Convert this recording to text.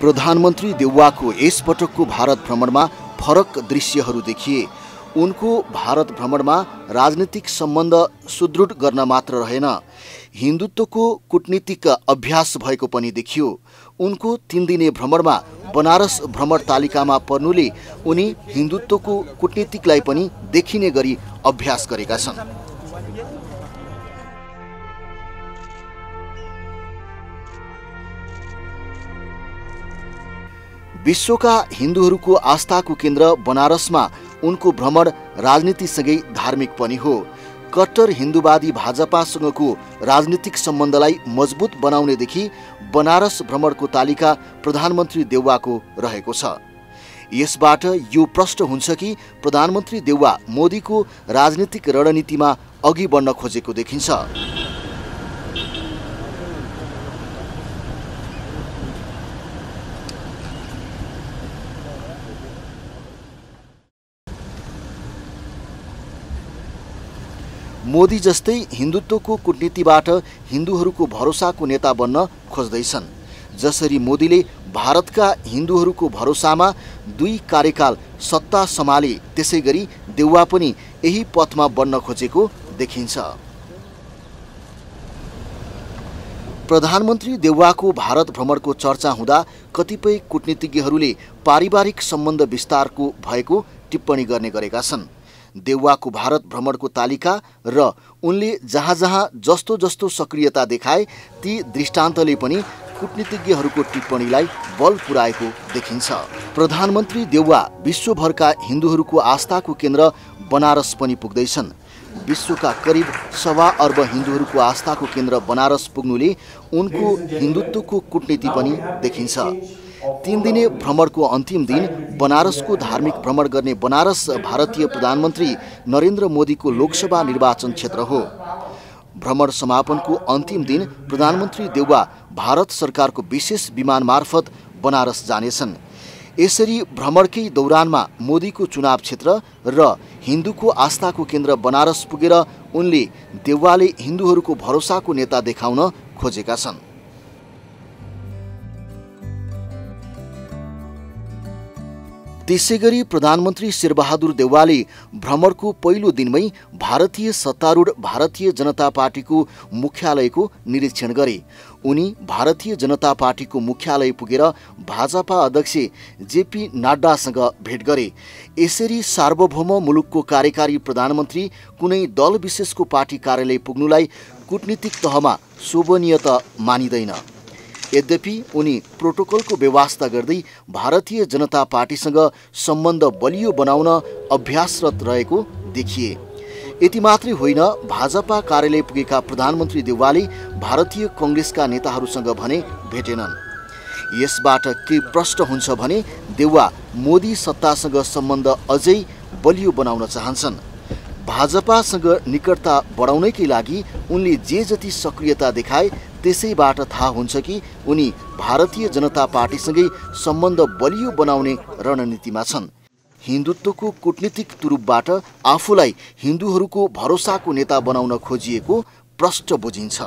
प्रधानमन्त्री देउवाको यसपटकको भारत भ्रमणमा फरक दृश्यहरू देखिए। उनको भारत भ्रमणमा राजनीतिक सम्बन्ध सुदृढ गर्न मात्र रहेन। हिन्दुत्वको कुटनीतिक अभ्यास भएको पनि देखियो। उनको तिन दिने भ्रमणमा बनारस भ्रमण तालिकामा पर्नुले उनी हिन्दुत्वको कुटनीतिकलाई पनि देखिने गरी अभ्यास गरेका छन्। विश्वका हिन्दूहरूको आस्थाको केन्द्र बनारसमा उनको भ्रमण राजनीतिसँगै धार्मिक पनि हो। कट्टर हिन्दूवादी भाजपासँगको राजनीतिक सम्बन्धलाई मजबुत बनाउनेदेखि बनारस भ्रमणको तालिका प्रधानमन्त्री देउवाको रहेको छ। यसबाट यो प्रष्ट हुन्छ कि प्रधानमन्त्री देउवा मोदीको राजनीतिक रणनीतिमा अघि बढ्न खोजेको देखिन्छ। मोदी जस्तै हिन्दुत्वको कुटनीतिबाट हिन्दूहरूको भरोसाको नेता बन्न खोज्दैछन्। जसरी मोदीले भारतका हिन्दूहरूको भरोसामा दुई कार्यकाल सत्ता सम्हाले त्यसै गरी देउवा पनि यही पथमा बढ्न खोजेको देखिन्छ। प्रधानमन्त्री देउवाको भारत भ्रमणको चर्चा हुँदा कतिपय कुटनीतिज्ञहरूले पारिवारिक सम्बन्ध विस्तारको भएको टिप्पणी गर्ने गरेका छन्। देउवाको भारत भ्रमणको तालिका र उनले जहाँ जहाँ जस्तो जस्तो सक्रियता देखाए ती दृष्टान्तले पनि कुटनीतिज्ञहरूको टिप्पणीलाई बल पुर्याएको देखिन्छ। प्रधानमन्त्री देउवा विश्वभरका हिन्दूहरूको आस्थाको केन्द्र बनारस पनि पुग्दैछन्। विश्वका करिब सवा अर्ब हिन्दूहरूको आस्थाको केन्द्र बनारस पुग्नुले उनको हिन्दुत्वको कुटनीति पनि देखिन्छ। तिन दिने भ्रमणको अन्तिम दिन बनारसको धार्मिक भ्रमण गर्ने बनारस भारतीय प्रधानमन्त्री नरेन्द्र मोदीको लोकसभा निर्वाचन क्षेत्र हो। भ्रमण समापनको अन्तिम दिन प्रधानमन्त्री देउवा भारत सरकारको विशेष विमान मार्फत बनारस जानेछन्। यसरी भ्रमणकै दौरानमा मोदीको चुनाव क्षेत्र र हिन्दूको आस्थाको केन्द्र बनारस पुगेर उनले देउवाले हिन्दूहरूको भरोसाको नेता देखाउन खोजेका छन्। त्यसै गरी प्रधानमन्त्री शेरबहादुर देवालले भ्रमणको पहिलो दिनमै भारतीय सत्तारूढ भारतीय जनता पार्टीको मुख्यालयको निरीक्षण गरे। उनी भारतीय जनता पार्टीको मुख्यालय पुगेर भाजपा अध्यक्ष जेपी नाड्डासँग भेट गरे। यसरी सार्वभौम मुलुकको कार्यकारी प्रधानमन्त्री कुनै दल विशेषको पार्टी कार्यालय पुग्नुलाई कुटनीतिक तहमा शोभनीय त मानिँदैन। यद्यपि उनी प्रोटोकलको व्यवस्था गर्दै भारतीय जनता पार्टीसँग सम्बन्ध बलियो बनाउन अभ्यासरत रहेको देखिए। यति मात्रै होइन भाजपा कार्यालय पुगेका प्रधानमन्त्री देउवाले भारतीय कङ्ग्रेसका नेताहरूसँग भने भेटेनन्। यसबाट के प्रष्ट हुन्छ भने देउवा मोदी सत्तासँग सम्बन्ध अझै बलियो बनाउन चाहन्छन्। भाजपासँग निकटता बढाउनैकै लागि उनले जे जति सक्रियता देखाए त्यसैबाट थाहा हुन्छ कि उनी भारतीय जनता पार्टीसँगै सम्बन्ध बलियो बनाउने रणनीतिमा छन्। हिन्दुत्वको कुटनीतिक तुरुपबाट आफूलाई हिन्दूहरूको भरोसाको नेता बनाउन खोजिएको प्रष्ट बुझिन्छ।